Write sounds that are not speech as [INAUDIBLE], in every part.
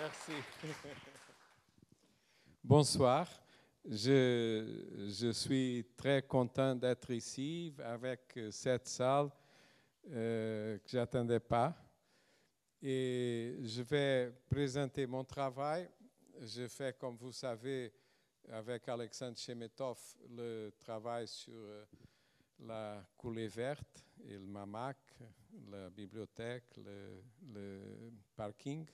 Merci. [LAUGHS] Bonsoir. Je, je, suis très content d'être ici avec cette salle euh, que je pas. Et je vais présenter mon travail. Je fais, comme vous savez, avec Alexandre Chemetov, le travail sur euh, la coulée verte et le MAMAC, la bibliothèque, le parking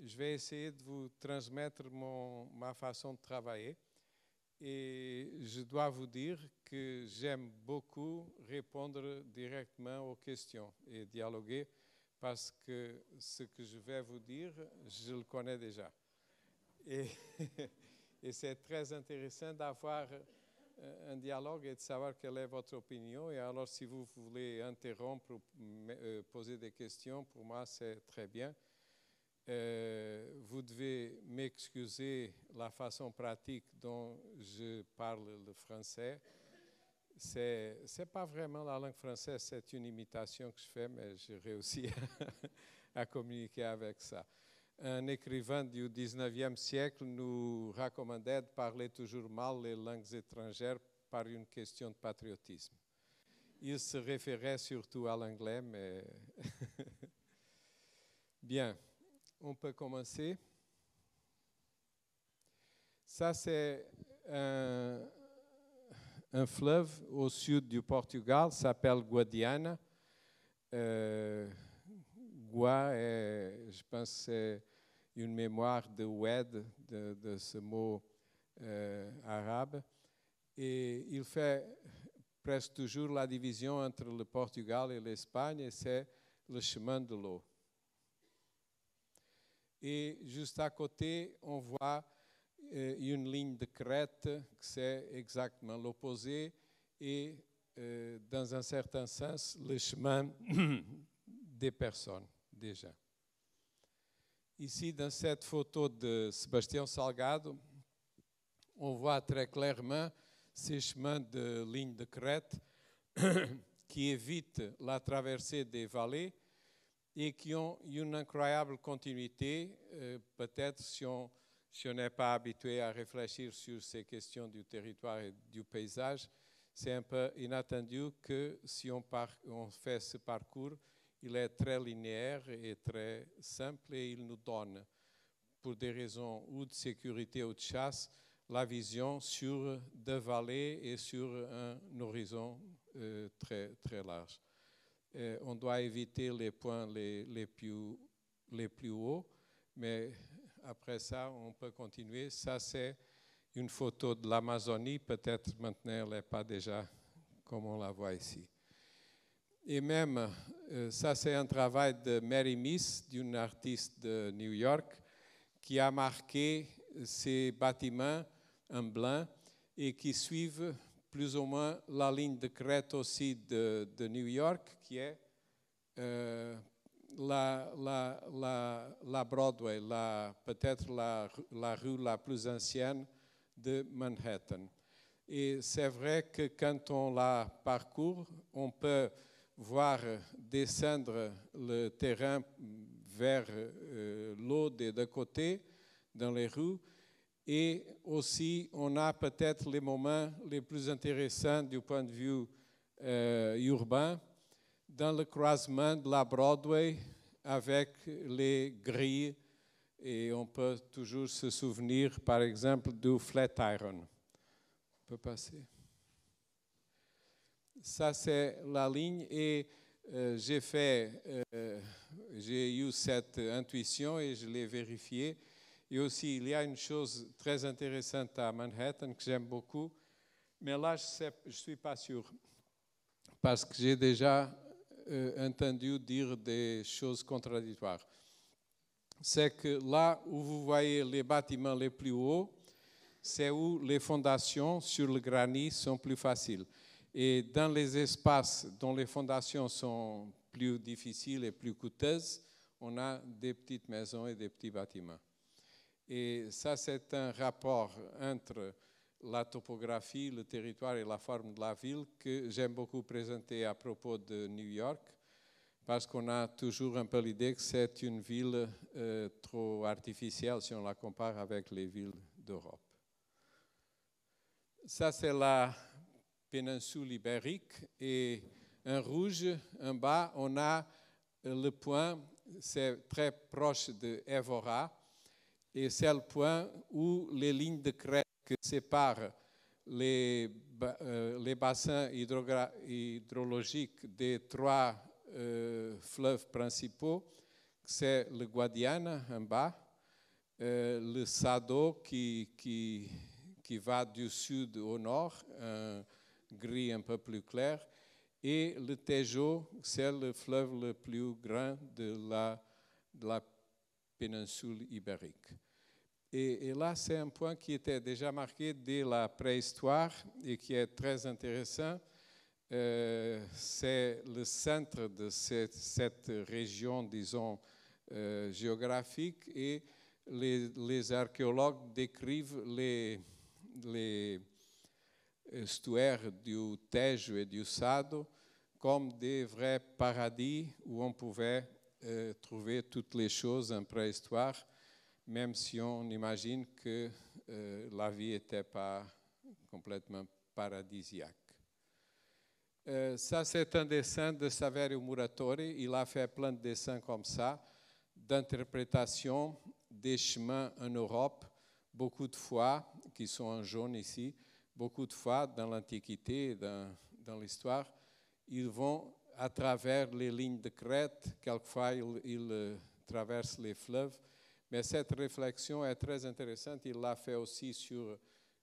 je vais essayer de vous transmettre mon, ma façon de travailler. Et je dois vous dire que j'aime beaucoup répondre directement aux questions et dialoguer parce que ce que je vais vous dire, je le connais déjà. Et, [LAUGHS] et c'est très intéressant d'avoir euh, un dialogue et de savoir quelle est votre opinion. Et alors, si vous voulez interrompre ou euh, poser des questions, pour moi, c'est très bien. Euh, vous devez m'excuser la façon pratique dont je parle le français. C'est n'est pas vraiment la langue française, c'est une imitation que je fais, mais j'ai réussi [LAUGHS] à communiquer avec ça. Un écrivain du 19e siècle nous recommandait de parler toujours mal les langues étrangères par une question de patriotisme. Il se référait surtout à l'anglais, mais [LAUGHS] bien on peut commencer. Ça, c'est un, fleuve au sud du Portugal, s'appelle Guadiana. Euh, Gua, je pense, c'est une mémoire de de, de ce mot euh, arabe. Et il fait presque toujours la division entre le Portugal et l'Espagne, et c'est le chemin de l'eau. Et juste à côté, on voit euh, une ligne de crête, c'est exactement l'opposé, et euh, dans un certain sens, le chemin [COUGHS] des personnes déjà. Ici, dans cette photo de Sébastien Salgado, on voit très clairement ces chemins de ligne de crête [COUGHS] qui évitent la traversée des vallées et qui ont une incroyable continuité. Euh, peut-être si on n'est pas habitué à réfléchir sur ces questions du territoire et du paysage, c'est un peu inattendu que si on, on, fait ce parcours, il est très linéaire et très simple et il nous donne, pour des raisons ou de sécurité ou de chasse, la vision sur deux vallées et sur un horizon euh, très, très large. Euh, on doit éviter les points les, les, plus, les plus hauts, mais après ça, on peut continuer. Ça, c'est une photo de l'Amazonie. Peut-être maintenant, elle n'est pas déjà comme on la voit ici. Et même, euh, ça, c'est un travail de Mary Miss, d'une artiste de New York, qui a marqué ces bâtiments en blanc et qui suivent plus ou moins la ligne de crête aussi de, de New York, qui est euh, la, Broadway, peut-être la, rue la plus ancienne de Manhattan. Et c'est vrai que quand on la parcourt, on peut voir descendre le terrain vers euh, l'eau des deux côtés dans les rues et aussi, on a peut-être les moments les plus intéressants du point de vue euh, urbain dans le croisement de la Broadway avec les grilles. Et on peut toujours se souvenir, par exemple, du Flatiron. On peut passer. Ça, c'est la ligne. Et euh, j'ai euh, j'ai eu cette intuition et je l'ai vérifiée et aussi, il y a une chose très intéressante à Manhattan que j'aime beaucoup, mais là, je ne suis pas sûr, parce que j'ai déjà euh, entendu dire des choses contradictoires. C'est que là où vous voyez les bâtiments les plus hauts, c'est où les fondations sur le granit sont plus faciles. Et dans les espaces dont les fondations sont plus difficiles et plus coûteuses, on a des petites maisons et des petits bâtiments. Et ça, c'est un rapport entre la topographie, le territoire et la forme de la ville que j'aime beaucoup présenter à propos de New York, parce qu'on a toujours un peu l'idée que c'est une ville euh, trop artificielle si on la compare avec les villes d'Europe. Ça, c'est la péninsule ibérique et en rouge, en bas, on a le point, c'est très proche de Évora, et c'est le point où les lignes de crête qui séparent les, euh, bassins hydrologiques des trois euh, fleuves principaux, c'est le Guadiana en bas, euh, le Sado qui, va du sud au nord, un gris un peu plus clair, et le Tejo, c'est le fleuve le plus grand de la, de la péninsule ibérique. Et, là, c'est un point qui était déjà marqué dès la préhistoire et qui est très intéressant. Euh, c'est le centre de cette, région, disons, euh, géographique et les, archéologues décrivent les, les estuaires du Tejo et du Sado comme des vrais paradis où on pouvait euh, trouver toutes les choses en préhistoire même si on imagine que euh, la vie n'était pas complètement paradisiaque. Euh, ça, c'est un dessin de Saverio Muratori. Il a fait plein de dessins comme ça, d'interprétation des chemins en Europe, beaucoup de fois, qui sont en jaune ici, beaucoup de fois dans l'Antiquité, dans, dans l'histoire, ils vont à travers les lignes de crête, quelquefois ils, ils euh, traversent les fleuves, mais cette réflexion est très intéressante. Il l'a fait aussi sur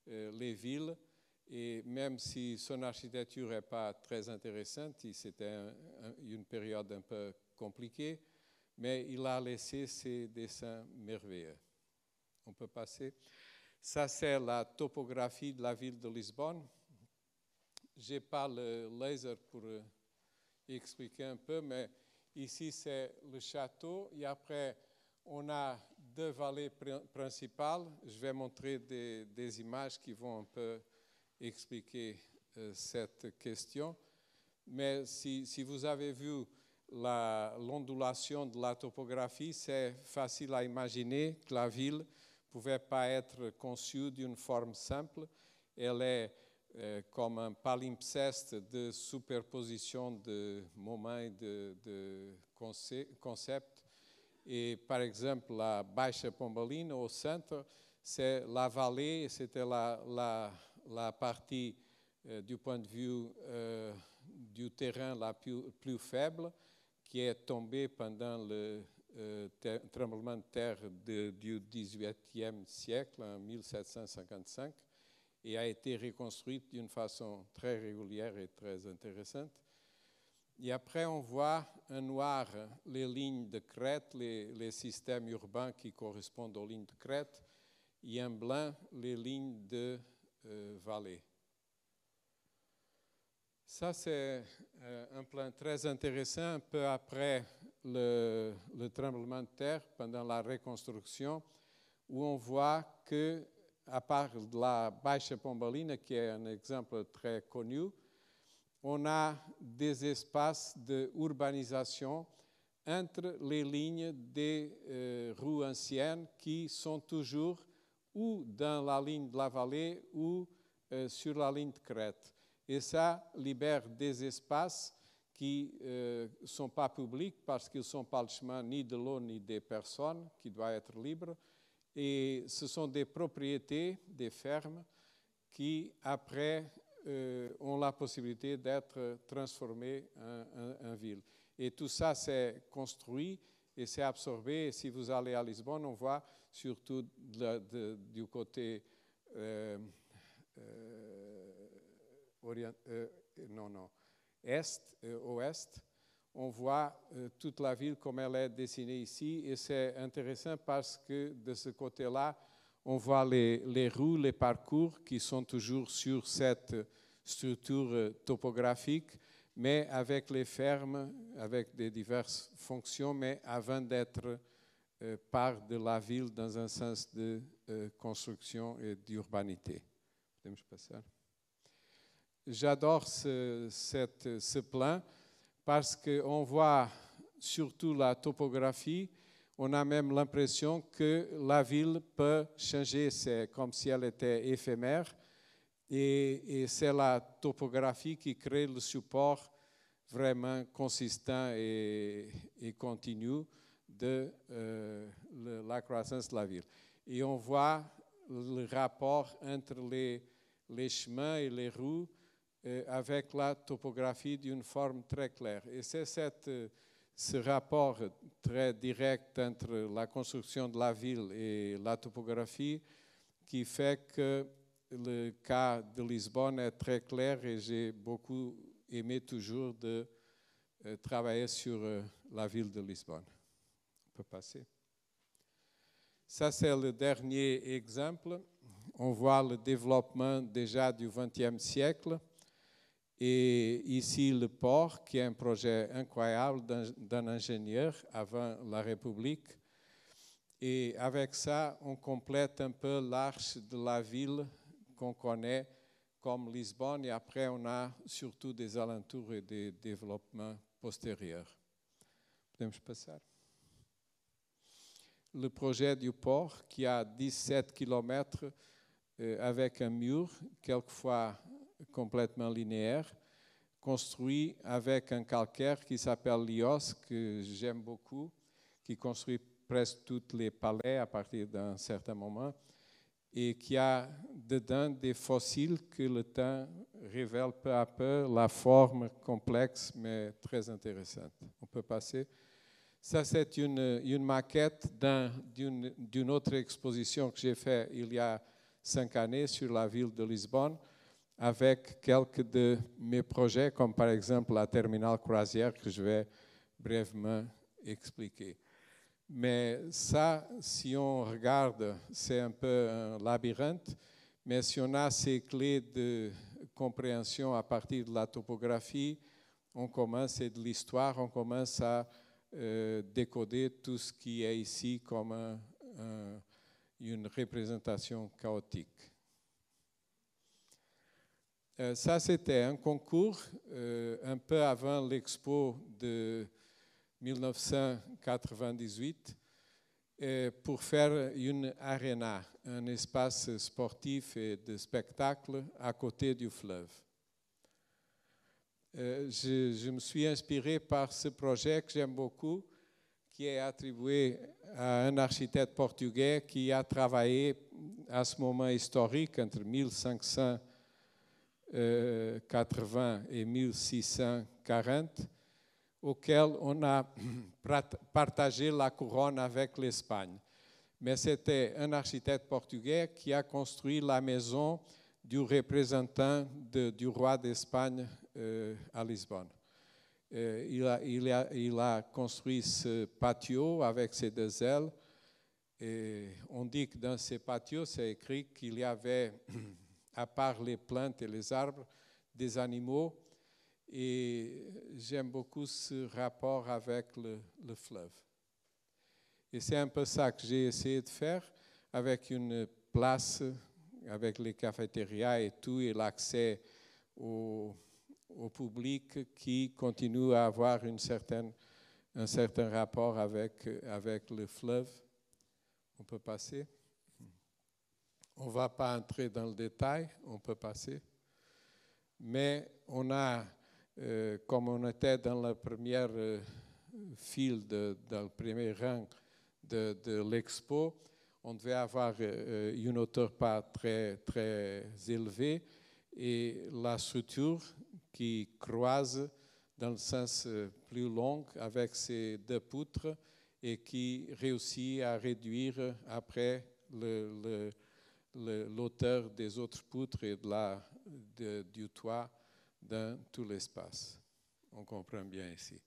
euh, les villes. Et même si son architecture n'est pas très intéressante, c'était une période un peu compliquée, mais il a laissé ses dessins merveilleux. On peut passer. Ça, c'est la topographie de la ville de Lisbonne. Je n'ai pas le laser pour euh, expliquer un peu, mais ici, c'est le château. Et après, on a deux vallées principales. Je vais montrer des, images qui vont un peu expliquer euh, cette question. Mais si, si vous avez vu l'ondulation de la topographie, c'est facile à imaginer que la ville ne pouvait pas être conçue d'une forme simple. Elle est comme un palimpseste de superposition de moments et de, concepts. Et par exemple, la Baixa Pombalina, au centre, c'est la vallée, c'était la, partie euh, du point de vue euh, du terrain la plus, faible qui est tombée pendant le euh, tremblement de terre du XVIIIe siècle, en 1755, et a été reconstruite d'une façon très régulière et très intéressante. Et après, on voit en noir les lignes de crête, les, systèmes urbains qui correspondent aux lignes de crête, et en blanc les lignes de euh, vallée. Ça, c'est euh, un plan très intéressant. Un peu après le, le, tremblement de terre, pendant la reconstruction, où on voit que, à part la Baixa Pombalina, qui est un exemple très connu, on a des espaces de urbanisation entre les lignes des euh, rues anciennes qui sont toujours ou dans la ligne de la vallée ou euh, sur la ligne de crête. Et ça libère des espaces qui ne euh, sont pas publics parce qu'ils ne sont pas le chemin ni de l'eau ni des personnes, qui doivent être libres. Et ce sont des propriétés, des fermes, qui après euh, ont la possibilité d'être transformés en, ville. Et tout ça, c'est construit et c'est absorbé. Et si vous allez à Lisbonne, on voit surtout du côté euh, euh, non, non, est, ouest, on voit toute la ville comme elle est dessinée ici. Et c'est intéressant parce que de ce côté-là, on voit les, les rues, les parcours qui sont toujours sur cette structure topographique, mais avec les fermes, avec des diverses fonctions, mais avant d'être euh, part de la ville dans un sens de euh, construction et d'urbanité. J'adore ce, ce, plan parce qu'on voit surtout la topographie, on a même l'impression que la ville peut changer, c'est comme si elle était éphémère. Et, c'est la topographie qui crée le support vraiment consistant et, continu de euh, la croissance de la ville. Et on voit le rapport entre les, les chemins et les rues avec la topographie d'une forme très claire. Et c'est cette ce rapport très direct entre la construction de la ville et la topographie qui fait que le cas de Lisbonne est très clair et j'ai beaucoup aimé toujours de euh, travailler sur euh, la ville de Lisbonne. On peut passer. Ça, c'est le dernier exemple. On voit le développement déjà du XXe siècle et ici, le port, qui est un projet incroyable d'un ingénieur avant la République. Et avec ça, on complète un peu l'arche de la ville qu'on connaît comme Lisbonne. Et après, on a surtout des alentours et des développements postérieurs. Podemos passar? Le projet du port, qui a 17 km euh, avec un mur, quelquefois complètement linéaire, construit avec un calcaire qui s'appelle Lios, que j'aime beaucoup, qui construit presque tous les palais à partir d'un certain moment, et qui a dedans des fossiles que le temps révèle peu à peu la forme complexe mais très intéressante. On peut passer. Ça, c'est une, maquette d'une autre exposition que j'ai faite il y a cinq années sur la ville de Lisbonne avec quelques de mes projets, comme par exemple la terminale croisière que je vais brièvement expliquer. Mais ça, si on regarde, c'est un peu un labyrinthe, mais si on a ces clés de compréhension à partir de la topographie, on commence, et de l'histoire, on commence à euh, décoder tout ce qui est ici comme une représentation chaotique. Euh, ça, c'était un concours euh, un peu avant l'expo de 1998 euh, pour faire une arena, un espace sportif et de spectacle à côté du fleuve. Je, me suis inspiré par ce projet que j'aime beaucoup, qui est attribué à un architecte portugais qui a travaillé à ce moment historique entre 1500 80 et 1640, auquel on a [CLEARS THROAT] partagé la couronne avec l'Espagne. Mais c'était un architecte portugais qui a construit la maison du représentant du roi d'Espagne euh, à Lisbonne. Euh, il, a, construit ce patio avec ses deux ailes. On dit que dans ce patio, c'est écrit qu'il y avait [CLEARS THROAT] à part les plantes et les arbres, des animaux. Et j'aime beaucoup ce rapport avec le, fleuve. Et c'est un peu ça que j'ai essayé de faire avec une place, avec les cafétérias et tout, et l'accès au, public qui continue à avoir un certain rapport avec le fleuve. On peut passer? On ne va pas entrer dans le détail, on peut passer. Mais on a, euh, comme on était dans la première euh, file, dans le premier rang de, l'expo, on devait avoir euh, une hauteur pas très, très élevée et la structure qui croise dans le sens plus long avec ces deux poutres et qui réussit à réduire après le l'auteur des autres poutres et du toit dans tout l'espace. On comprend bien ici.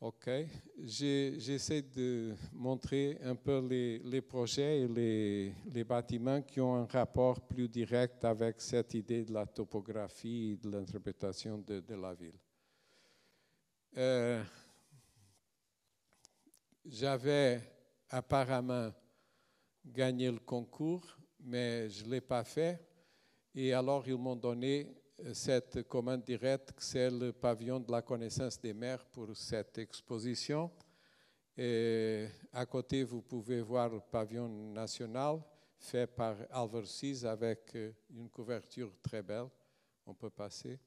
OK. J'essaie de montrer un peu les, projets et les, bâtiments qui ont un rapport plus direct avec cette idée de la topographie et de l'interprétation de, de, la ville. Euh, J'avais apparemment gagné le concours, mais je ne l'ai pas fait. Et alors, ils m'ont donné cette commande directe, c'est le pavillon de la connaissance des mers pour cette exposition. À côté, vous pouvez voir le pavillon national fait par Alversis avec euh, une couverture très belle. On peut passer.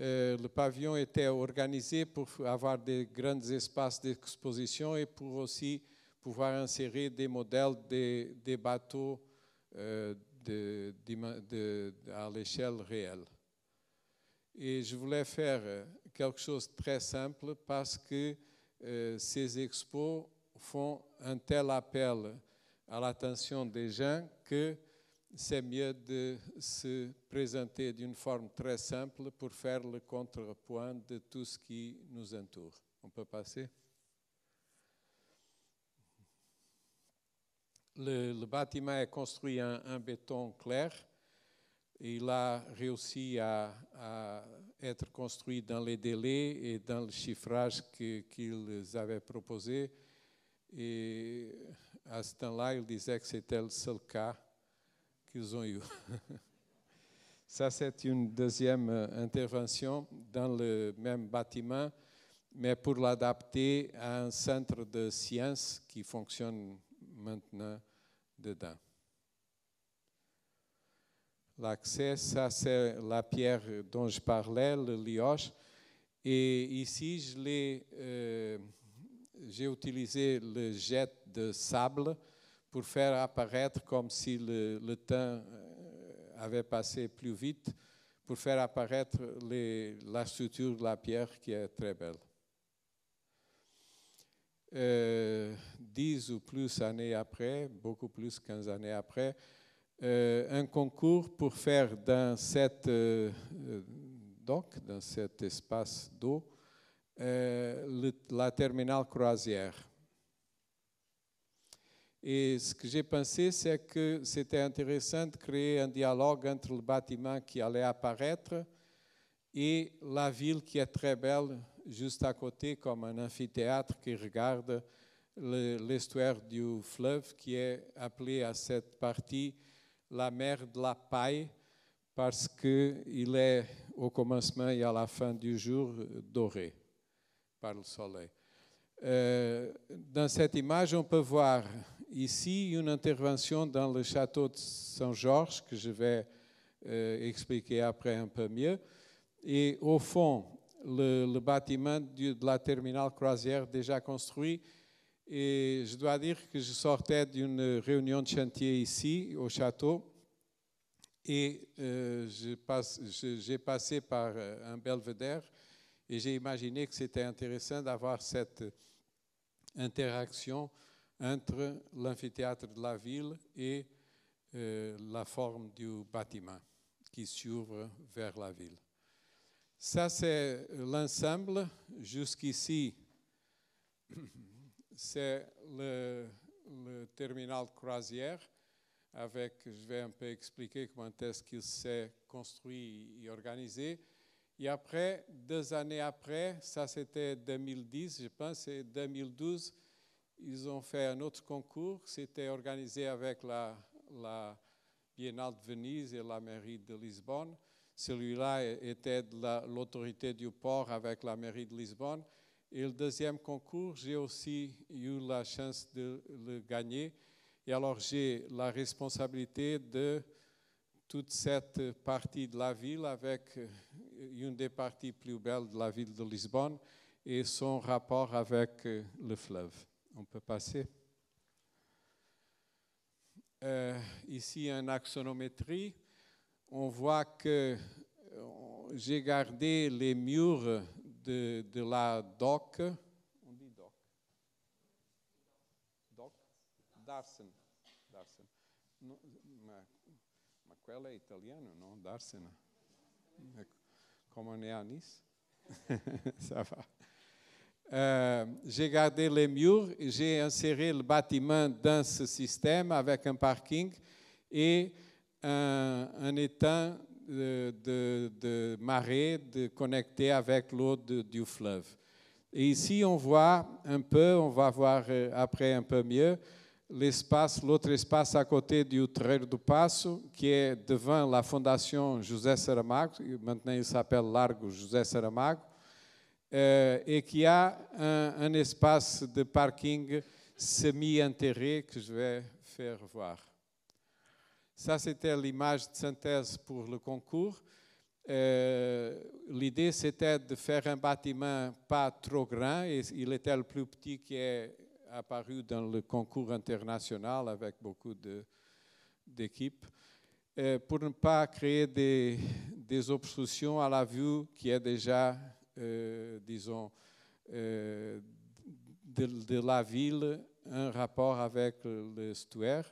Euh, le pavillon était organisé pour avoir des grands espaces d'exposition et pour aussi pouvoir insérer des modèles des, bateaux euh, à l'échelle réelle. Et je voulais faire quelque chose de très simple parce que euh, ces expos font un tel appel à l'attention des gens que c'est mieux de se présenter d'une forme très simple pour faire le contrepoint de tout ce qui nous entoure. On peut passer? Le, bâtiment est construit en, béton clair. Il a réussi à, être construit dans les délais et dans le chiffrage qu'ils avaient proposé. Et à ce temps-là, ils disaient que c'était le seul cas qu'ils ont eu. [LAUGHS] Ça, c'est une deuxième intervention dans le même bâtiment, mais pour l'adapter à un centre de sciences qui fonctionne maintenant dedans. L'accès, ça c'est la pierre dont je parlais, le lioche. Et ici, euh, j'ai utilisé le jet de sable pour faire apparaître comme si le, temps euh, avait passé plus vite, pour faire apparaître la structure de la pierre qui est très belle. Euh, dix ou plus années après, beaucoup plus, 15 années après, euh, un concours pour faire dans cette euh, dock, dans cet espace d'eau, la terminale croisière. Et ce que j'ai pensé, c'est que c'était intéressant de créer un dialogue entre le bâtiment qui allait apparaître et la ville qui est très belle juste à côté comme un amphithéâtre qui regarde l'estuaire du fleuve qui est appelé à cette partie la mer de la paille parce qu'il est au commencement et à la fin du jour doré par le soleil. Euh, dans cette image, on peut voir ici une intervention dans le château de Saint-Georges que je vais euh, expliquer après un peu mieux. Et au fond, le, bâtiment de la terminale croisière déjà construit. Et je dois dire que je sortais d'une réunion de chantier ici, au château, et euh, j'ai passé par euh, un belvédère et j'ai imaginé que c'était intéressant d'avoir cette interaction entre l'amphithéâtre de la ville et euh, la forme du bâtiment qui s'ouvre vers la ville. Ça, c'est l'ensemble. Jusqu'ici, c'est le, terminal croisière avec, je vais un peu expliquer comment est-ce qu'il s'est construit et organisé. Et après, deux années après, ça c'était 2010, je pense, et 2012, ils ont fait un autre concours. C'était organisé avec la Biennale de Venise et la mairie de Lisbonne. Celui-là était de l'autorité du port avec la mairie de Lisbonne. Et le deuxième concours, j'ai aussi eu la chance de le gagner. Et alors j'ai la responsabilité de toute cette partie de la ville avec une des parties plus belles de la ville de Lisbonne et son rapport avec le fleuve. On peut passer. Euh, ici, une axonométrie on voit que euh, j'ai gardé les murs de, la doc. On dit doc. Doc? Darsen. Darsen. No, ma, ma quella è italiano, no? Darsen. Comme on est à Nice? [LAUGHS] Ça va. Euh, j'ai gardé les murs, j'ai inséré le bâtiment dans ce système avec un parking et un, un étang de, marée de connecté avec l'eau du fleuve. Et ici, on voit un peu, on va voir euh, après un peu mieux, l'espace, l'autre espace à côté du Terreiro do Passo, qui est devant la Fondation José Saramago, maintenant il s'appelle Largo José Saramago, euh, et qui a un, un espace de parking semi-enterré que je vais faire voir. Ça, c'était l'image de synthèse pour le concours. Euh, L'idée, c'était de faire un bâtiment pas trop grand, il était le plus petit qui est apparu dans le concours international avec beaucoup d'équipes, euh, pour ne pas créer des, obstructions à la vue qui est déjà, euh, disons, de, de, la ville, un rapport avec le stuaire.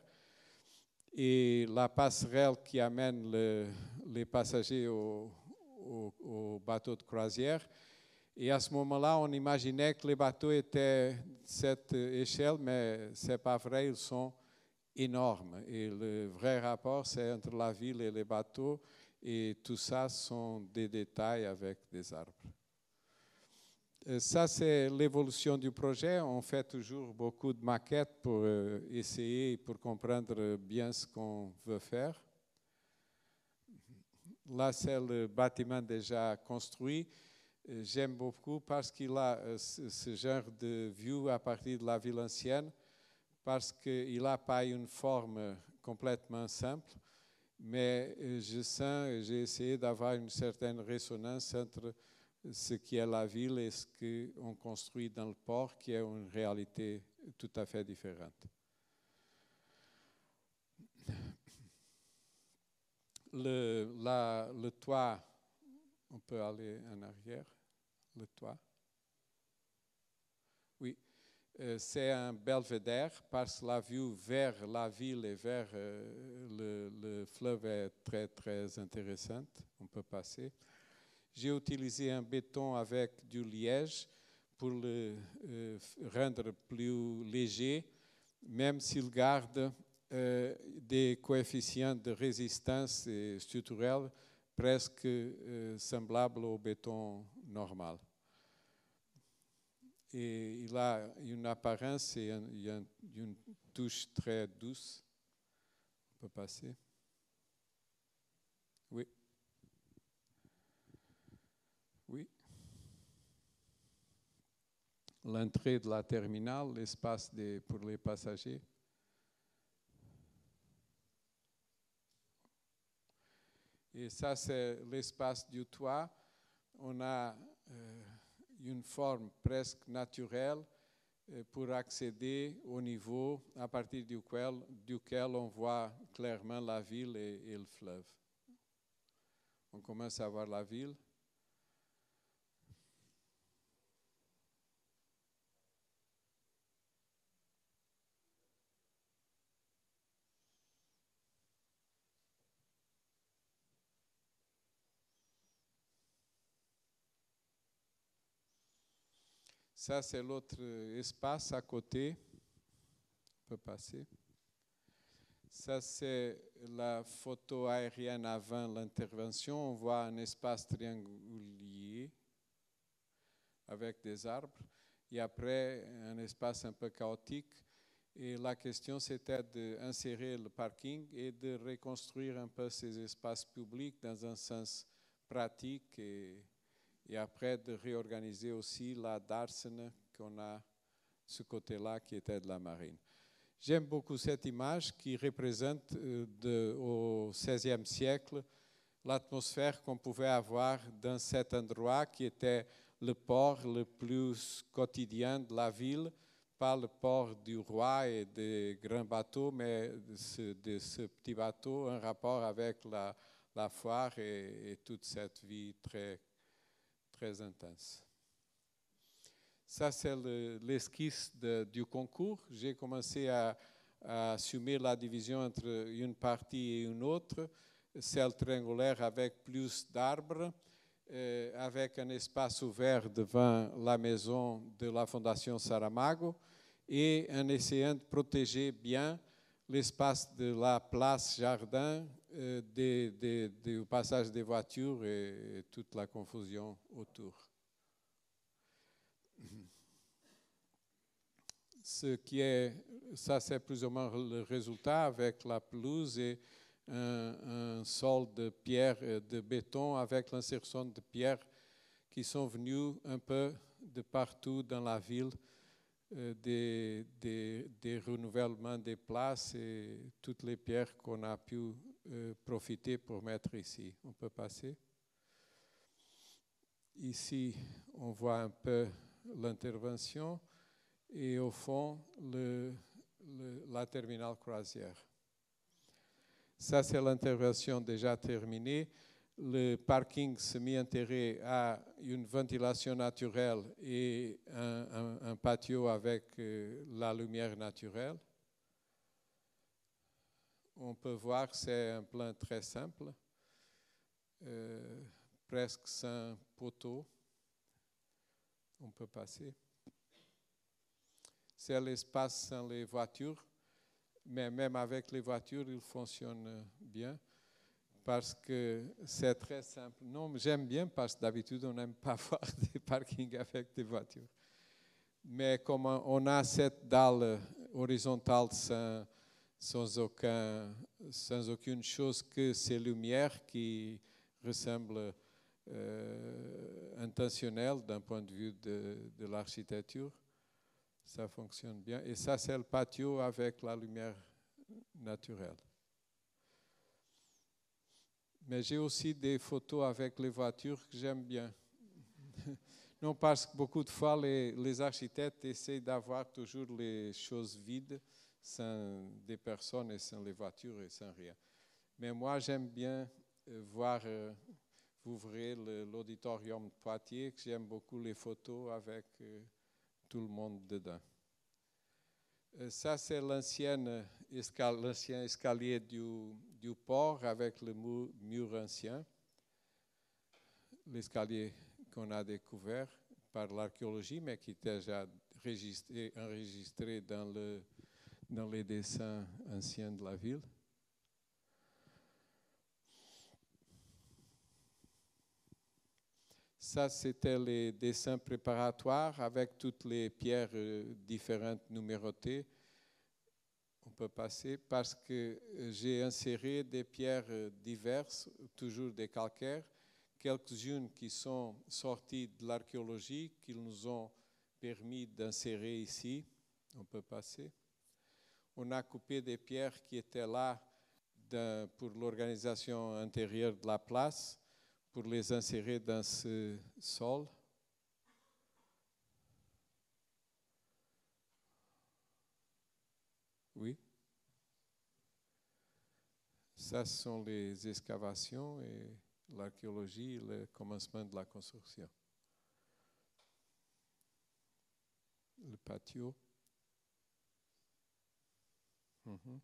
Et la passerelle qui amène le, les passagers au, au, au bateau de croisière et à ce moment-là, on imaginait que les bateaux étaient cette échelle, mais ce n'est pas vrai, ils sont énormes. Et le vrai rapport, c'est entre la ville et les bateaux, et tout ça sont des détails avec des arbres. Et ça, c'est l'évolution du projet. On fait toujours beaucoup de maquettes pour euh, essayer, pour comprendre bien ce qu'on veut faire. Là, c'est le bâtiment déjà construit. Euh, j'aime beaucoup parce qu'il a euh, ce, genre de vue à partir de la ville ancienne, parce qu'il n'a pas une forme complètement simple, mais euh, je sens, j'ai essayé d'avoir une certaine résonance entre ce qui est la ville et ce qu'on construit dans le port, qui est une réalité tout à fait différente. Le, toit, on peut aller en arrière le toit. Oui, euh, c'est un belvédère parce que la vue vers la ville et vers euh, le, le, fleuve est très très intéressante. On peut passer. J'ai utilisé un béton avec du liège pour le euh, rendre plus léger, même s'il garde euh, des coefficients de résistance structurelle presque euh, semblables au béton normal et il a une apparence et un, il a une touche très douce. On peut passer? Oui. L'entrée de la terminale, l'espace pour les passagers. Et ça, c'est l'espace du toit. On a euh, une forme presque naturelle euh, pour accéder au niveau à partir duquel, duquel on voit clairement la ville et, et le fleuve. On commence à voir la ville. Ça, c'est l'autre espace à côté. On peut passer. Ça, c'est la photo aérienne avant l'intervention. On voit un espace triangulaire avec des arbres. Et après, un espace un peu chaotique. Et la question, c'était d'insérer le parking et de reconstruire un peu ces espaces publics dans un sens pratique et et après de réorganiser aussi la Darsena qu'on a ce côté-là qui était de la marine. J'aime beaucoup cette image qui représente euh, au XVIe siècle l'atmosphère qu'on pouvait avoir dans cet endroit qui était le port le plus quotidien de la ville, pas le port du roi et des grands bateaux, mais de ce, petit bateau, un rapport avec la, la foire et, et toute cette vie très Ça, c'est l'esquisse du concours. J'ai commencé à, à, assumer la division entre une partie et une autre, celle triangulaire avec plus d'arbres, euh, avec un espace ouvert devant la maison de la Fondation Saramago et en essayant de protéger bien l'espace de la place jardin euh, du passage des voitures et, toute la confusion autour. [LAUGHS] Ce qui est ça, c'est plus ou moins le résultat avec la pelouse et un, sol de pierre, et de béton avec l'insertion de pierres qui sont venues un peu de partout dans la ville, euh, des, des, renouvellements des places et toutes les pierres qu'on a pu euh, profiter pour mettre ici. On peut passer. Ici, on voit un peu l'intervention et au fond, la terminale croisière. Ça, c'est l'intervention déjà terminée. Le parking semi-enterré a une ventilation naturelle et un patio avec euh, la lumière naturelle. On peut voir que c'est un plan très simple, euh, presque sans poteau. On peut passer. C'est l'espace sans les voitures mais même avec les voitures, il fonctionne bien parce que c'est très simple. Non, j'aime bien parce que d'habitude, on n'aime pas [LAUGHS] voir des parkings avec des voitures. Mais comme on a cette dalle horizontale sans, sans, aucun, sans aucune chose que ces lumières qui ressemblent euh, intentionnelles d'un point de vue de, l'architecture, ça fonctionne bien. Et ça, c'est le patio avec la lumière naturelle. Mais j'ai aussi des photos avec les voitures que j'aime bien. [LAUGHS] non, parce que beaucoup de fois, les, les architectes essaient d'avoir toujours les choses vides, sans des personnes et sans les voitures et sans rien. Mais moi, j'aime bien euh, voir, euh, vous verrez l'auditorium de Poitiers, j'aime beaucoup les photos avec... Euh, tout le monde dedans. Euh, ça, c'est l'ancien escalier, du, port avec le mur, ancien. L'escalier qu'on a découvert par l'archéologie, mais qui était déjà enregistré dans, le, dans les dessins anciens de la ville. Ça, c'était les dessins préparatoires avec toutes les pierres euh, différentes numérotées. On peut passer parce que euh, j'ai inséré des pierres euh, diverses, toujours des calcaires, quelques-unes qui sont sorties de l'archéologie, qu'ils nous ont permis d'insérer ici. On peut passer. On a coupé des pierres qui étaient là pour l'organisation intérieure de la place pour les insérer dans ce sol. Oui. Ça, ce sont les excavations et l'archéologie, le commencement de la construction. Le patio. -hmm.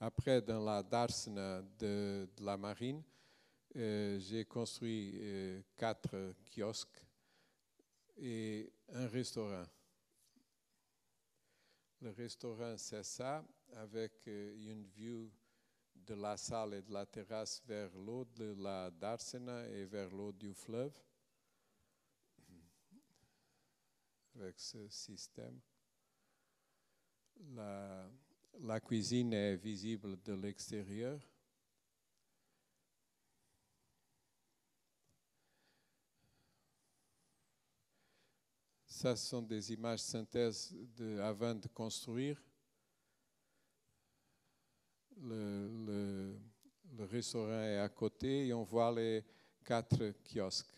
Après, dans la Darsena de, de la marine, euh, j'ai construit euh, quatre kiosques et un restaurant. Le restaurant, c'est ça, avec euh, une vue de la salle et de la terrasse vers l'eau de la Darsena et vers l'eau du fleuve, avec ce système. La, cuisine est visible de l'extérieur. Ça, ce sont des images synthèses avant de construire. Le, restaurant est à côté et on voit les quatre kiosques.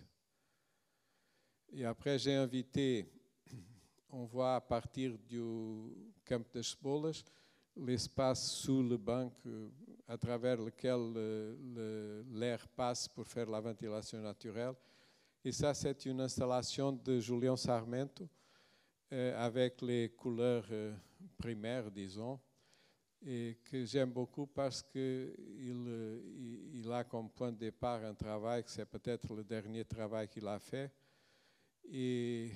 Et après, j'ai invité, on voit à partir du Camp de Spolas, l'espace sous le banc euh, à travers lequel l'air passe pour faire la ventilation naturelle. Et ça, c'est une installation de Julien Sarmento euh, avec les couleurs euh, primaires, disons, et que j'aime beaucoup parce qu'il il, a comme point de départ un travail que c'est peut-être le dernier travail qu'il a fait. Et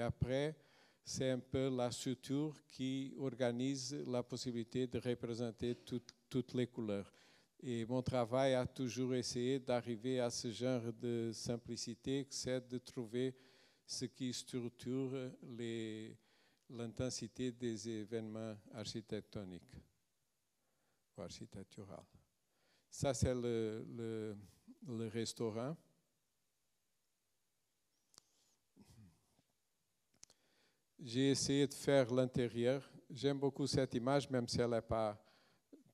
après, c'est un peu la structure qui organise la possibilité de représenter tout, toutes les couleurs. Et mon travail a toujours essayé d'arriver à ce genre de simplicité, c'est de trouver ce qui structure l'intensité des événements architectoniques ou architecturaux. Ça, c'est le, restaurant. J'ai essayé de faire l'intérieur. J'aime beaucoup cette image, même si elle n'est pas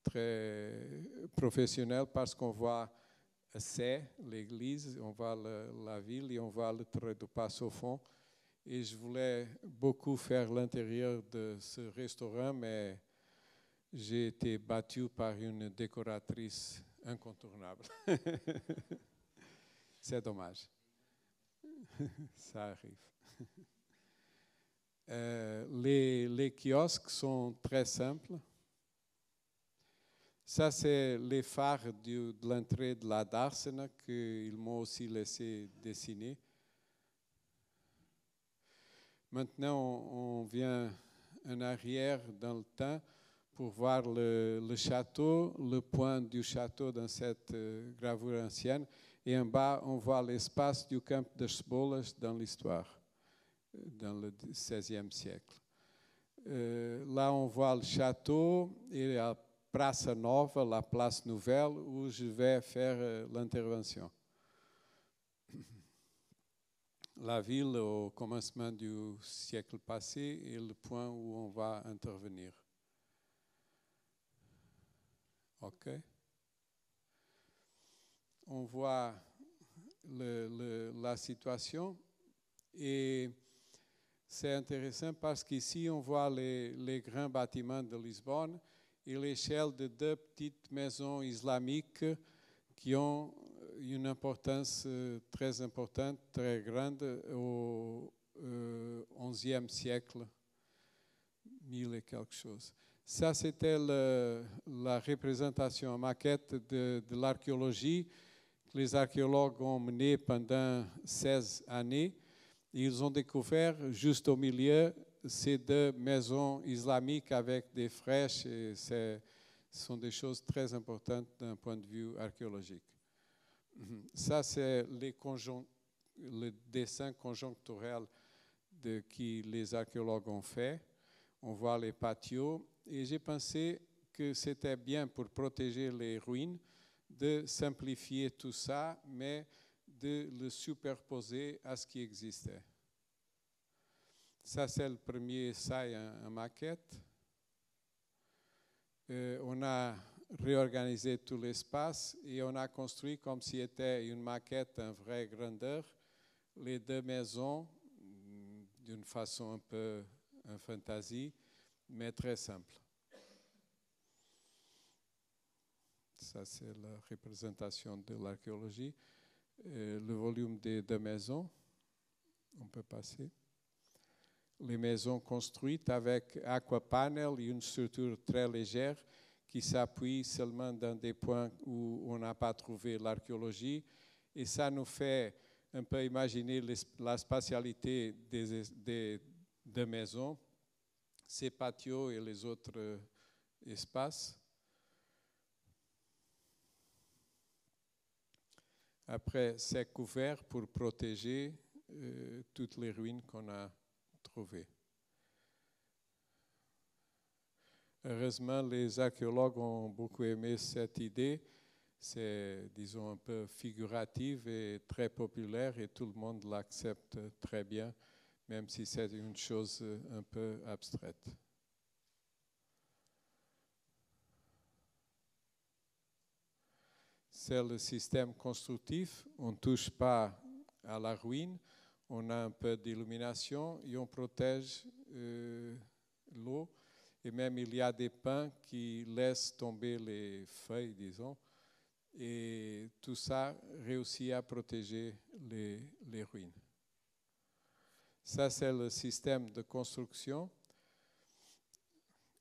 très professionnelle, parce qu'on voit c'est l'église, on voit la ville et on voit le trait de passe au fond. Et je voulais beaucoup faire l'intérieur de ce restaurant, mais j'ai été battu par une décoratrice incontournable. [LAUGHS] C'est dommage. [LAUGHS] Ça arrive. [LAUGHS] Euh, les, kiosques sont très simples. Ça, c'est les phares de, l'entrée de la Darsena qu'ils m'ont aussi laissé dessiner. Maintenant, on, vient en arrière dans le temps pour voir le, château, le point du château dans cette euh, gravure ancienne. Et en bas, on voit l'espace du camp de Sbolas dans l'histoire dans le XVIe siècle. Euh, là, on voit le château et la Praça Nova, la place nouvelle, où je vais faire euh, l'intervention. [CLEARS THROAT] La ville au commencement du siècle passé est le point où on va intervenir. OK. On voit la situation et c'est intéressant parce qu'ici, on voit les, grands bâtiments de Lisbonne et l'échelle de deux petites maisons islamiques qui ont une importance euh, très importante, très grande au XIe euh, siècle, mille et quelque chose. Ça, c'était la représentation en maquette de, de l'archéologie que les archéologues ont menée pendant 16 années ils ont découvert juste au milieu ces deux maisons islamiques avec des fraîches. Et ce sont des choses très importantes d'un point de vue archéologique. Ça, c'est le dessin conjoncturel de, que les archéologues ont fait. On voit les patios. Et j'ai pensé que c'était bien pour protéger les ruines de simplifier tout ça, mais de le superposer à ce qui existait. Ça, c'est le premier essai en, maquette. Euh, on a réorganisé tout l'espace et on a construit comme si c'était une maquette en vraie grandeur les deux maisons d'une façon un peu en fantaisie, mais très simple. Ça, c'est la représentation de l'archéologie. Euh, le volume des deux maisons. On peut passer. Les maisons construites avec aquapanel et une structure très légère qui s'appuie seulement dans des points où on n'a pas trouvé l'archéologie. Et ça nous fait un peu imaginer la spatialité des, des, des maisons, ces patios et les autres euh, espaces. Après, c'est couvert pour protéger euh, toutes les ruines qu'on a trouvées. Heureusement, les archéologues ont beaucoup aimé cette idée. C'est, disons, un peu figurative et très populaire et tout le monde l'accepte très bien, même si c'est une chose un peu abstraite. C'est le système constructif. On ne touche pas à la ruine. On a un peu d'illumination et on protège euh, l'eau. Et même il y a des pins qui laissent tomber les feuilles, disons. Et tout ça réussit à protéger les, les ruines. Ça, c'est le système de construction.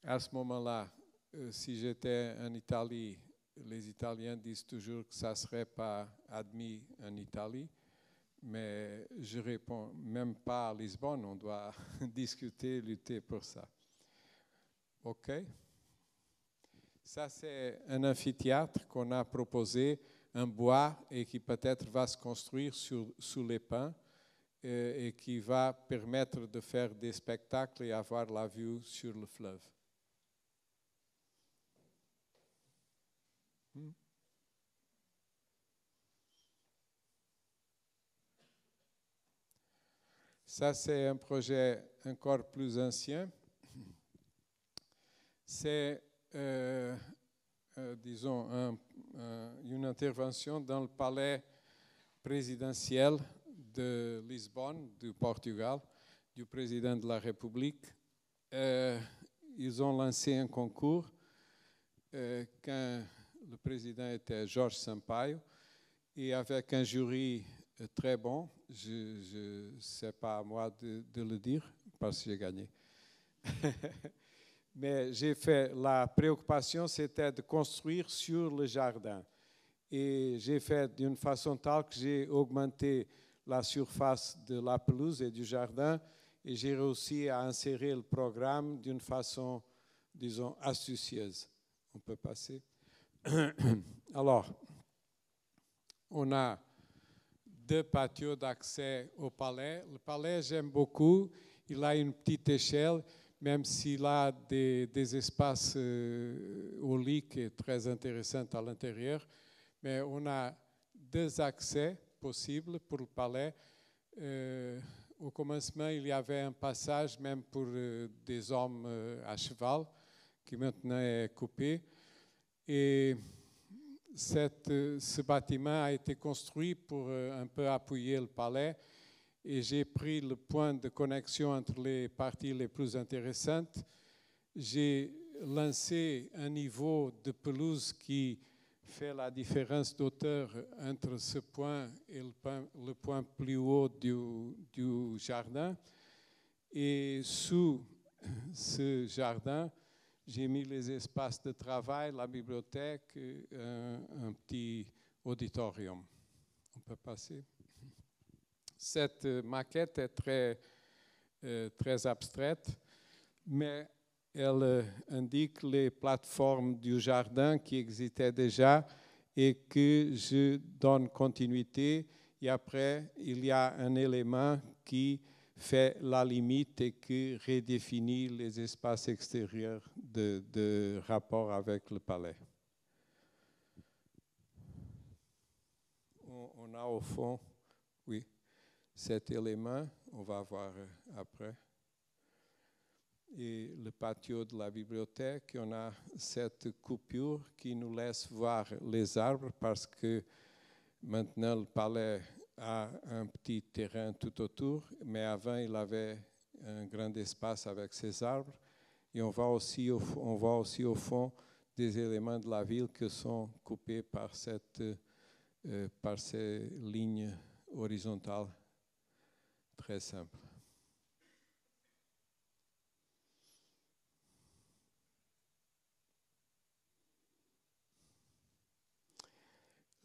À ce moment-là, euh, si j'étais en Italie, les Italiens disent toujours que ça ne serait pas admis en Italie, mais je réponds même pas à Lisbonne, on doit [LAUGHS] discuter, lutter pour ça. OK? Ça, c'est un amphithéâtre qu'on a proposé, un bois, et qui peut-être va se construire sur, sous les pins et qui va permettre de faire des spectacles et avoir la vue sur le fleuve. Ça, c'est un projet encore plus ancien. C'est, euh, euh, disons, une intervention dans le palais présidentiel de Lisbonne, du Portugal, du président de la République. Euh, ils ont lancé un concours quand le président était Georges Sampaio et avec un jury très bon. Je ne sais pas à moi de, le dire parce que j'ai gagné. [LAUGHS] Mais j'ai fait, la préoccupation, c'était de construire sur le jardin. Et j'ai fait d'une façon telle que j'ai augmenté la surface de la pelouse et du jardin et j'ai réussi à insérer le programme d'une façon, disons, astucieuse. On peut passer. [COUGHS] Alors, on a deux patios d'accès au palais. Le palais, j'aime beaucoup. Il a une petite échelle, même s'il a des, espaces euh, au lit qui est très intéressant à l'intérieur. Mais on a deux accès possibles pour le palais. Euh, au commencement, il y avait un passage même pour euh, des hommes à cheval, qui maintenant est coupé. Et cette, ce bâtiment a été construit pour euh, un peu appuyer le palais et j'ai pris le point de connexion entre les parties les plus intéressantes. J'ai lancé un niveau de pelouse qui fait la différence d'auteur entre ce point et le point, le plus haut du jardin. Et sous ce jardin, j'ai mis les espaces de travail, la bibliothèque, un, un petit auditorium. On peut passer. Cette maquette est très, euh, très abstraite, mais elle euh, indique les plateformes du jardin qui existaient déjà et que je donne continuité. Et après, il y a un élément qui fait la limite et qui redéfinit les espaces extérieurs de, rapport avec le palais. On, a au fond, oui, cet élément, on va voir après. Et le patio de la bibliothèque, on a cette coupure qui nous laisse voir les arbres parce que maintenant le palais a un petit terrain tout autour, mais avant il avait un grand espace avec ses arbres. Et on voit aussi au, on voit aussi au fond des éléments de la ville qui sont coupés par, cette, euh, par ces lignes horizontales très simples.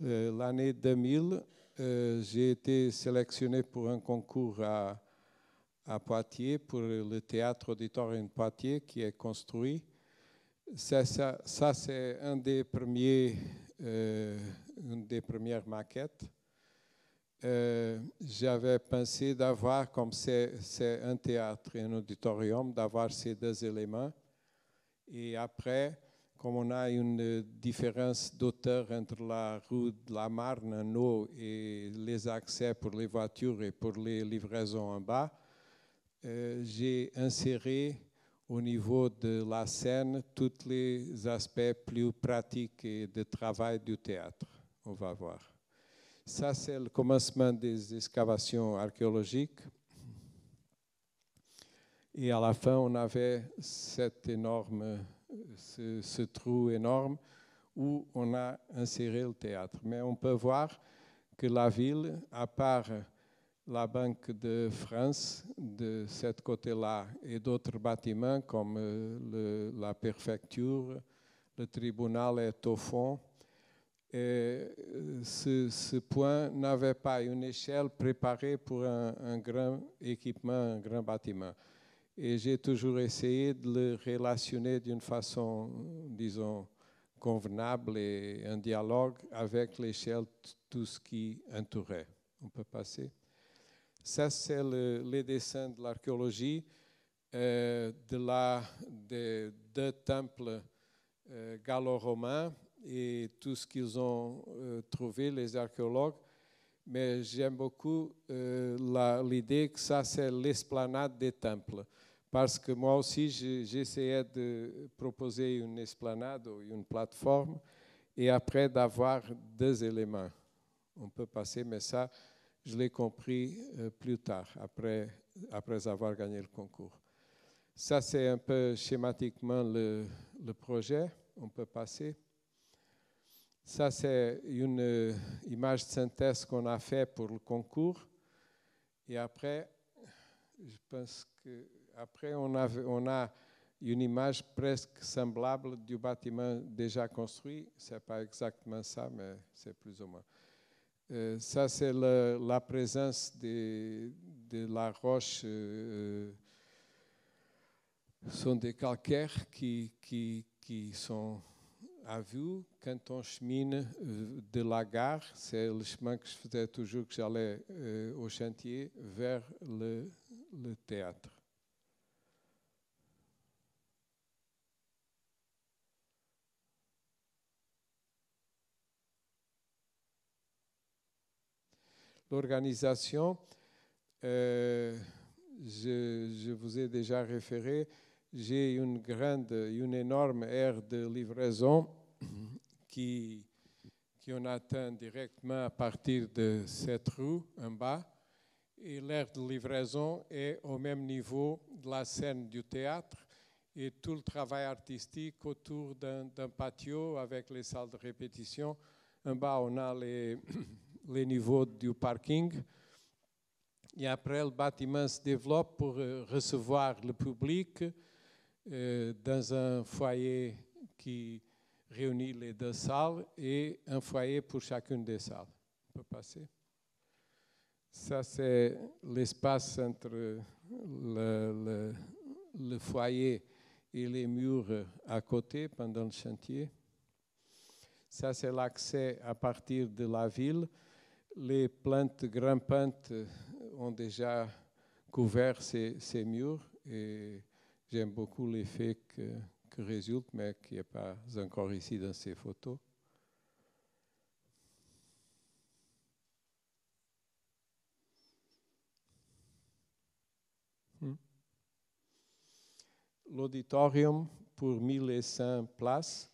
Euh, l'année 2000, euh, j'ai été sélectionné pour un concours à, Poitiers, pour le théâtre auditorium Poitiers qui est construit. Ça, c'est euh, une des premières maquettes. Euh, j'avais pensé d'avoir, comme c'est un théâtre et un auditorium, d'avoir ces deux éléments. Et après, comme on a une différence d'auteur entre la rue de la Marne en haut et les accès pour les voitures et pour les livraisons en bas, euh, j'ai inséré au niveau de la scène tous les aspects plus pratiques et de travail du théâtre. On va voir. Ça, c'est le commencement des excavations archéologiques. Et à la fin, on avait cette énorme ce, trou énorme où on a inséré le théâtre. Mais on peut voir que la ville, à part la Banque de France de ce côté-là et d'autres bâtiments comme euh, la préfecture, le tribunal est au fond. Euh, ce, point n'avait pas une échelle préparée pour un grand équipement, un grand bâtiment. Et j'ai toujours essayé de le relationner d'une façon, disons, convenable et un dialogue avec l'échelle de tout ce qui entourait. On peut passer. Ça, c'est le, les dessins de l'archéologie euh, de, la, de deux temples euh, gallo-romains et tout ce qu'ils ont euh, trouvé, les archéologues. Mais j'aime beaucoup l'idée que ça, c'est l'esplanade des temples. Parce que moi aussi, j'essayais de proposer une esplanade ou une plateforme et après d'avoir deux éléments. On peut passer, mais ça, je l'ai compris euh, plus tard, après, après avoir gagné le concours. Ça, c'est un peu schématiquement le, le projet. On peut passer. Ça, c'est une euh, image de synthèse qu'on a fait pour le concours. Et après, je pense que après on a, une image presque semblable du bâtiment déjà construit. Ce n'est pas exactement ça, mais c'est plus ou moins. Euh, ça, c'est la présence de, la roche. Euh, sont des calcaires qui, sont à vue quand on chemine euh, de la gare, c'est le chemin que je faisais toujours que j'allais euh, au chantier, vers le théâtre. L'organisation, euh, je, je, vous ai déjà référé, j'ai une grande, une énorme aire de livraison [CLEARS THROAT] qui, qui on atteint directement à partir de cette rue en bas. Et l'aire de livraison est au même niveau de la scène du théâtre et tout le travail artistique autour d'un patio avec les salles de répétition. En bas, on a les, [CLEARS THROAT] les niveaux du parking. Et après, le bâtiment se développe pour euh, recevoir le public euh, dans un foyer qui réunit les deux salles et un foyer pour chacune des salles. On peut passer. Ça, c'est l'espace entre le, foyer et les murs à côté pendant le chantier. Ça, c'est l'accès à partir de la ville. Les plantes grimpantes ont déjà couvert ces, murs et J'aime beaucoup l'effet que, que, résulte, mais qui n'est pas encore ici dans ces photos. Hmm. L'auditorium pour 1100 places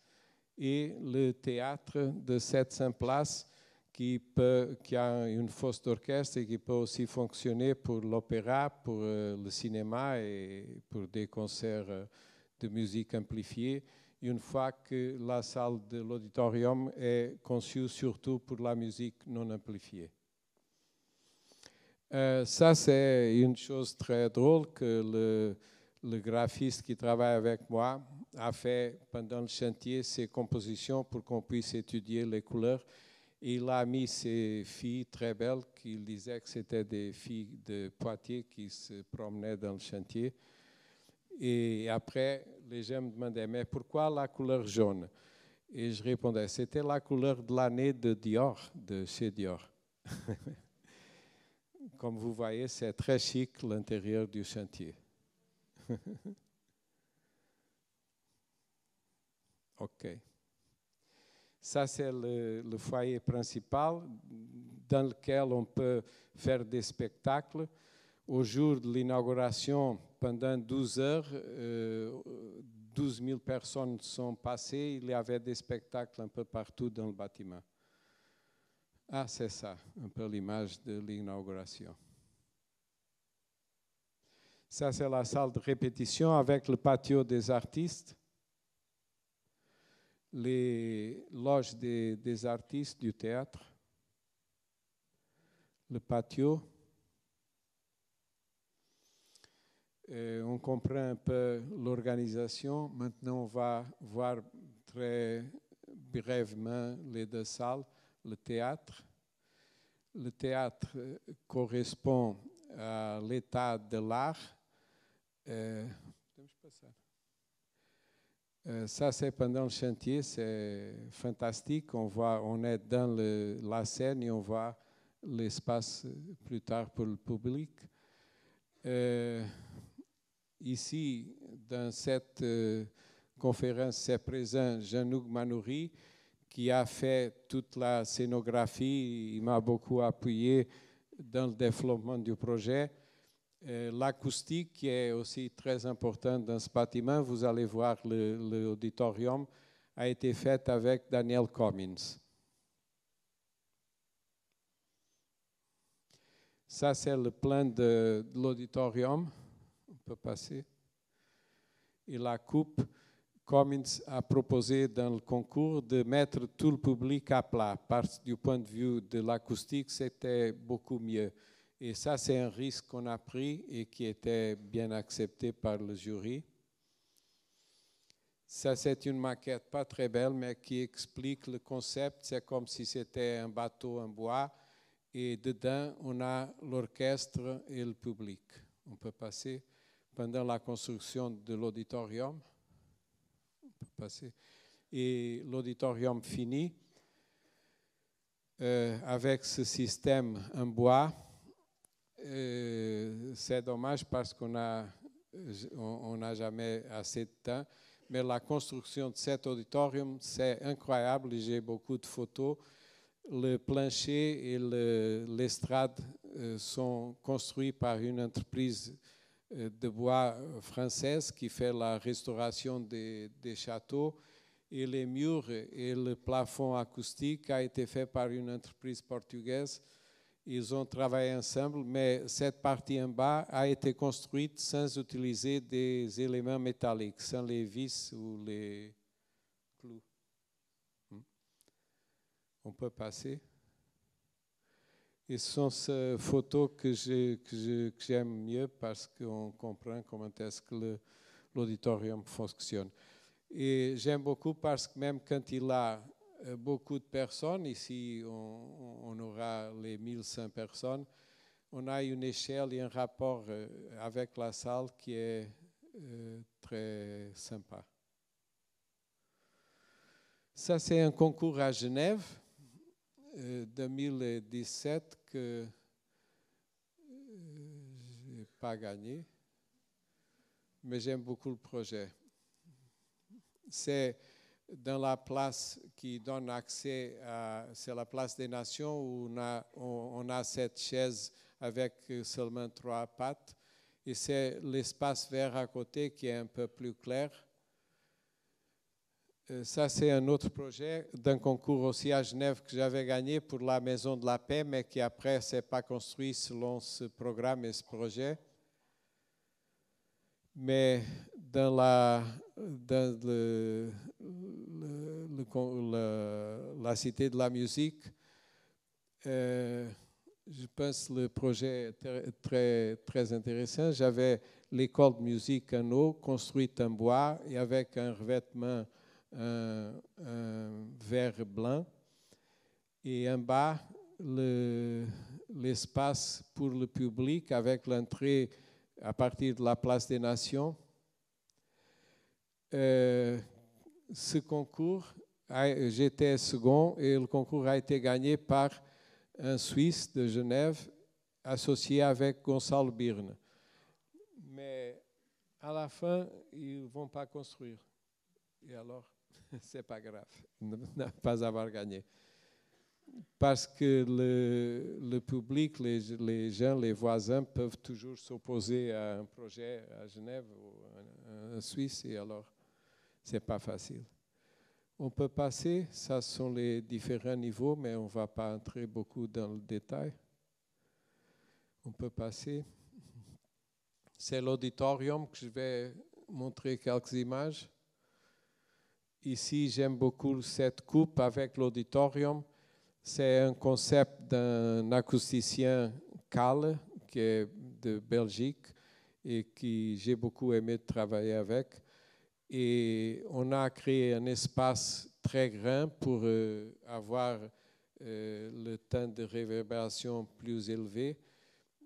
et le théâtre de 700 places qui, a une fosse d'orchestre et qui peut aussi fonctionner pour l'opéra, pour euh, le cinéma et pour des concerts euh, de musique amplifiée, une fois que la salle de l'auditorium est conçue surtout pour la musique non amplifiée. Euh, ça, c'est une chose très drôle que le, graphiste qui travaille avec moi a fait pendant le chantier ses compositions pour qu'on puisse étudier les couleurs il a mis ces filles très belles, qu'il disait que c'était des filles de Poitiers qui se promenaient dans le chantier. Et après, les gens me demandaient, mais pourquoi la couleur jaune? Et je répondais, c'était la couleur de l'année de Dior, de chez Dior. [LAUGHS] Comme vous voyez, c'est très chic l'intérieur du chantier. [LAUGHS] OK. Ça, c'est le, foyer principal dans lequel on peut faire des spectacles. Au jour de l'inauguration, pendant 12 heures, euh, 12 000 personnes sont passées. Il y avait des spectacles un peu partout dans le bâtiment. Ah, c'est ça, un peu l'image de l'inauguration. Ça, c'est la salle de répétition avec le patio des artistes les loges des, artistes du théâtre, le patio. Et on comprend un peu l'organisation. Maintenant, on va voir très brièvement les deux salles. Le théâtre. Le théâtre correspond à l'état de l'art. Euh, Euh, ça, c'est pendant le chantier, c'est fantastique. On, voit, on est dans la scène et on voit l'espace plus tard pour le public. Euh, ici, dans cette euh, conférence, c'est présent Jean-Luc Manouri, qui a fait toute la scénographie. Il m'a beaucoup appuyé dans le développement du projet. Euh, l'acoustique qui est aussi très importante dans ce bâtiment, vous allez voir l'auditorium, a été fait avec Daniel Cummins. Ça, c'est le plan de, l'auditorium. On peut passer. Et la coupe, Cummins a proposé dans le concours de mettre tout le public à plat, parce du point de vue de l'acoustique, c'était beaucoup mieux. Et ça, c'est un risque qu'on a pris et qui était bien accepté par le jury. Ça, c'est une maquette pas très belle, mais qui explique le concept. C'est comme si c'était un bateau en bois et dedans, on a l'orchestre et le public. On peut passer pendant la construction de l'auditorium. On peut passer. Et l'auditorium fini euh, avec ce système en bois euh, c'est dommage parce qu'on n'a on, jamais assez de temps. Mais la construction de cet auditorium, c'est incroyable. J'ai beaucoup de photos. Le plancher et l'estrade euh, sont construits par une entreprise euh, de bois française qui fait la restauration des, des châteaux. Et les murs et le plafond acoustique a été fait par une entreprise portugaise ils ont travaillé ensemble, mais cette partie en bas a été construite sans utiliser des éléments métalliques, sans les vis ou les clous. Hmm? On peut passer. Et ce sont ces photos que j'aime mieux parce qu'on comprend comment est-ce que l'auditorium fonctionne. Et j'aime beaucoup parce que même quand il a beaucoup de personnes. Ici, on, aura les 1100 personnes. On a une échelle et un rapport euh, avec la salle qui est euh, très sympa. Ça, c'est un concours à Genève 2017 que je n'ai pas gagné, mais j'aime beaucoup le projet. C'est dans la place qui donne accès à, c'est la place des nations où on a, cette chaise avec seulement trois pattes. Et c'est l'espace vert à côté qui est un peu plus clair. Euh, ça, c'est un autre projet d'un concours aussi à Genève que j'avais gagné pour la Maison de la Paix, mais qui après s'est pas construit selon ce programme et ce projet. Mais dans la, cité de la musique, euh, je pense que le projet est très, très intéressant. J'avais l'école de musique en eau, construite en bois et avec un revêtement un, vert blanc. Et en bas, l'espace pour le public avec l'entrée à partir de la place des Nations. Euh, ce concours, j'étais second et le concours a été gagné par un Suisse de Genève associé avec Gonçalo Birne. Mais à la fin, ils ne vont pas construire. Et alors, [LAUGHS] c'est pas grave, [LAUGHS] ne pas avoir gagné parce que le, public, les, gens, les voisins peuvent toujours s'opposer à un projet à Genève ou en, Suisse, et alors c'est pas facile. On peut passer, ça sont les différents niveaux, mais on ne va pas entrer beaucoup dans le détail. On peut passer. C'est l'auditorium que je vais montrer quelques images. Ici, j'aime beaucoup cette coupe avec l'auditorium c'est un concept d'un acousticien Kalle, qui est de Belgique et qui j'ai beaucoup aimé travailler avec. Et on a créé un espace très grand pour euh, avoir euh, le temps de réverbération plus élevé.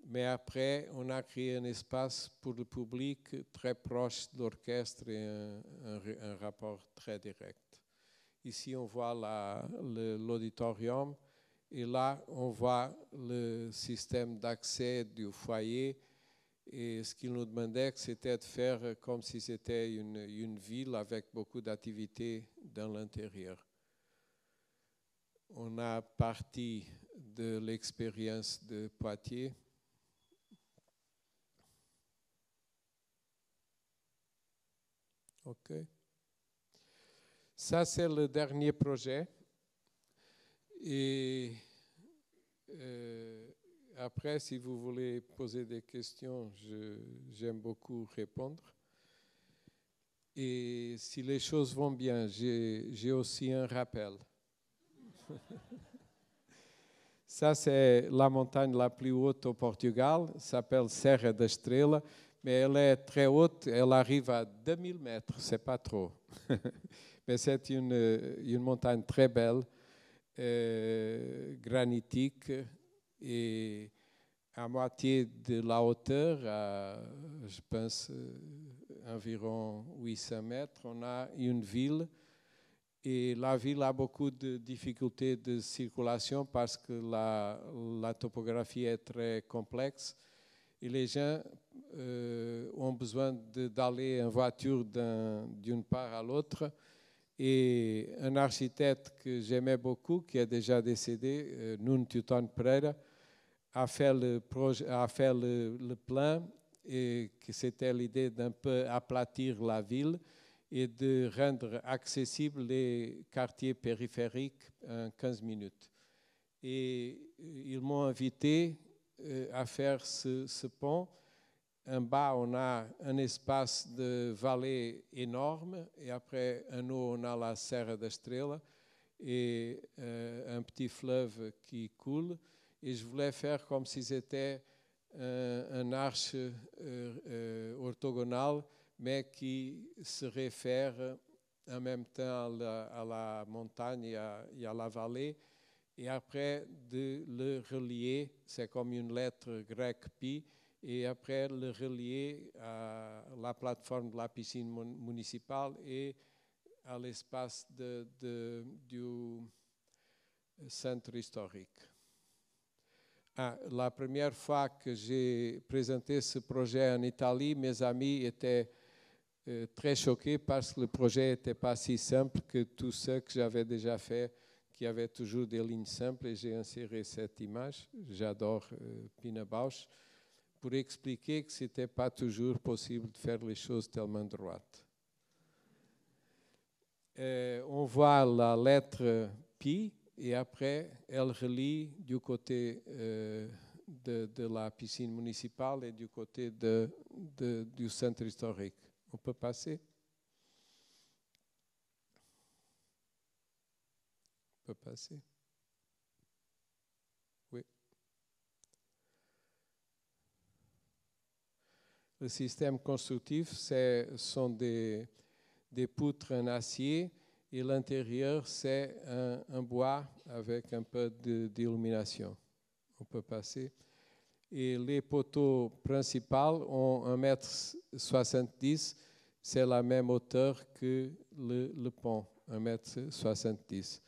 Mais après, on a créé un espace pour le public très proche de l'orchestre et un, rapport très direct. Ici, on voit l'auditorium et là, on voit le système d'accès du foyer. Et ce qu'il nous demandait, c'était de faire comme si c'était une, une ville avec beaucoup d'activités dans l'intérieur. On a parti de l'expérience de Poitiers. OK. Ça, c'est le dernier projet. Et euh, après, si vous voulez poser des questions, j'aime beaucoup répondre. Et si les choses vont bien, j'ai aussi un rappel. [LAUGHS] Ça, c'est la montagne la plus haute au Portugal, s'appelle Serra da Estrela, mais elle est très haute, elle arrive à 2000 mètres, c'est pas trop. [LAUGHS] mais c'est une, montagne très belle, euh, granitique, et à moitié de la hauteur, je pense euh, environ 800 mètres, on a une ville et la ville a beaucoup de difficultés de circulation parce que la, topographie est très complexe et les gens euh, ont besoin d'aller en voiture d'une part à l'autre. Et un architecte que j'aimais beaucoup, qui est déjà décédé, euh, Nuno Pereira, a fait le, plan et que c'était l'idée d'un peu aplatir la ville et de rendre accessibles les quartiers périphériques en 15 minutes. Et ils m'ont invité euh, à faire ce, ce, pont. En bas, on a un espace de vallée énorme et après, en haut, on a la Serra da Estrela et euh, un petit fleuve qui coule. Et je voulais faire comme si c'était un, arche euh, euh, orthogonale mais qui se réfère en même temps à la, montagne et à, la vallée. Et après, de le relier, c'est comme une lettre grecque pi, et après le relier à la plateforme de la piscine municipale et à l'espace du centre historique. Ah, la première fois que j'ai présenté ce projet en Italie, mes amis étaient euh, très choqué parce que le projet n'était pas si simple que tout ce que j'avais déjà fait, qui avait toujours des lignes simples, et j'ai inséré cette image. J'adore euh, Pina Bausch pour expliquer que ce n'était pas toujours possible de faire les choses tellement droites. Euh, on voit la lettre pi et après elle relie du côté euh, de, la piscine municipale et du côté du centre historique. On peut passer? On peut passer? Oui. Le système constructif, ce sont des, poutres en acier et l'intérieur, c'est un, bois avec un peu d'illumination. On peut passer et les poteaux principaux ont 1m70, c'est la même hauteur que le, le pont, 1m70.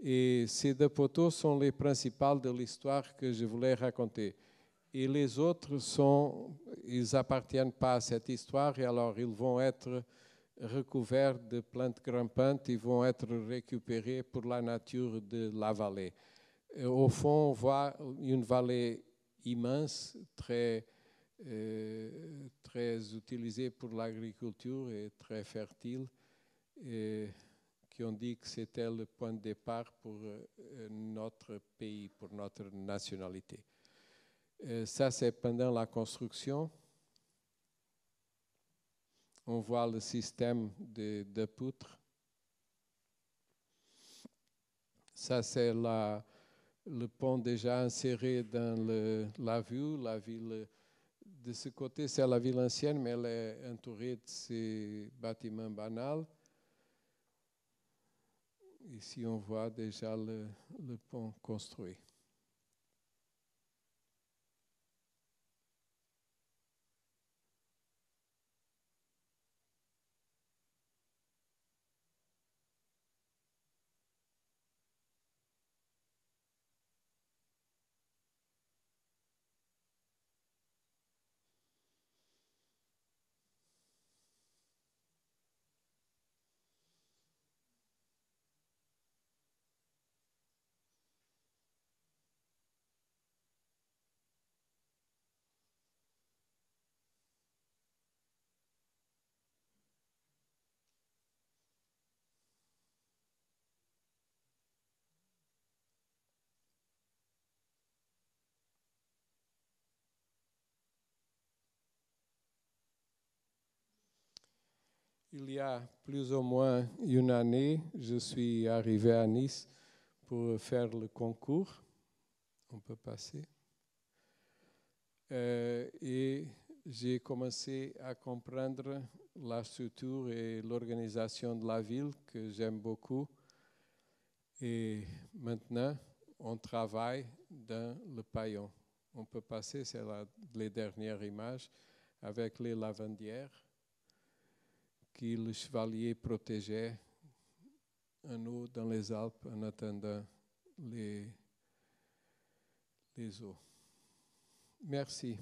Et ces deux poteaux sont les principaux de l'histoire que je voulais raconter. Et les autres sont, ils appartiennent pas à cette histoire et alors ils vont être recouverts de plantes grimpantes, ils vont être récupérés pour la nature de la vallée. Et au fond, on voit une vallée immense, très, euh, très utilisé pour l'agriculture et très fertile, et qui ont dit que c'était le point de départ pour euh, notre pays, pour notre nationalité. Euh, ça, c'est pendant la construction. On voit le système de, poutres. Ça, c'est le pont déjà inséré dans la vue. La ville, de ce côté, c'est la ville ancienne, mais elle est entourée de ces bâtiments banals. Ici, on voit déjà le pont construit. Il y a plus ou moins une année, je suis arrivé à Nice pour faire le concours. On peut passer. Euh, et j'ai commencé à comprendre la structure et l'organisation de la ville que j'aime beaucoup. Et maintenant, on travaille dans le paillon. On peut passer, c'est les dernières images, avec les lavandières que le chevalier protégeait un eau dans les Alpes en attendant les, les eaux. Merci.